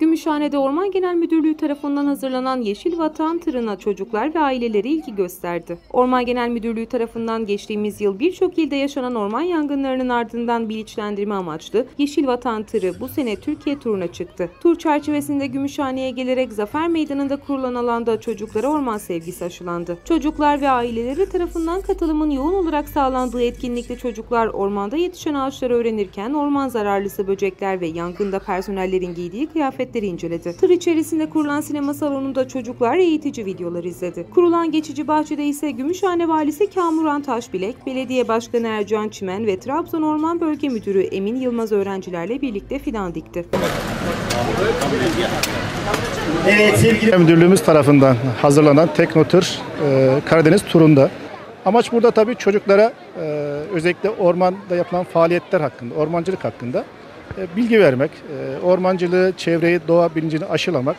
Gümüşhane'de Orman Genel Müdürlüğü tarafından hazırlanan Yeşil Vatan tırına çocuklar ve aileleri ilgi gösterdi. Orman Genel Müdürlüğü tarafından geçtiğimiz yıl birçok ilde yaşanan orman yangınlarının ardından bilinçlendirme amaçlı Yeşil Vatan tırı bu sene Türkiye turuna çıktı. Tur çerçevesinde Gümüşhane'ye gelerek Zafer Meydanı'nda kurulan alanda çocuklara orman sevgisi aşılandı. Çocuklar ve aileleri tarafından katılımın yoğun olarak sağlandığı etkinlikte çocuklar ormanda yetişen ağaçları öğrenirken orman zararlısı böcekler ve yangında personellerin giydiği kıyafetleri inceledi. Tır içerisinde kurulan sinema salonunda çocuklar eğitici videolar izledi. Kurulan geçici bahçede ise Gümüşhane Valisi Kamuran Taşbilek, Belediye Başkanı Ercan Çimen ve Trabzon Orman Bölge Müdürü Emin Yılmaz öğrencilerle birlikte fidan dikti. Evet Müdürlüğümüz tarafından hazırlanan Teknotır e, Karadeniz turunda. Amaç burada tabii çocuklara e, özellikle ormanda yapılan faaliyetler hakkında, ormancılık hakkında bilgi vermek, e, ormancılığı, çevreyi, doğa bilincini aşılamak.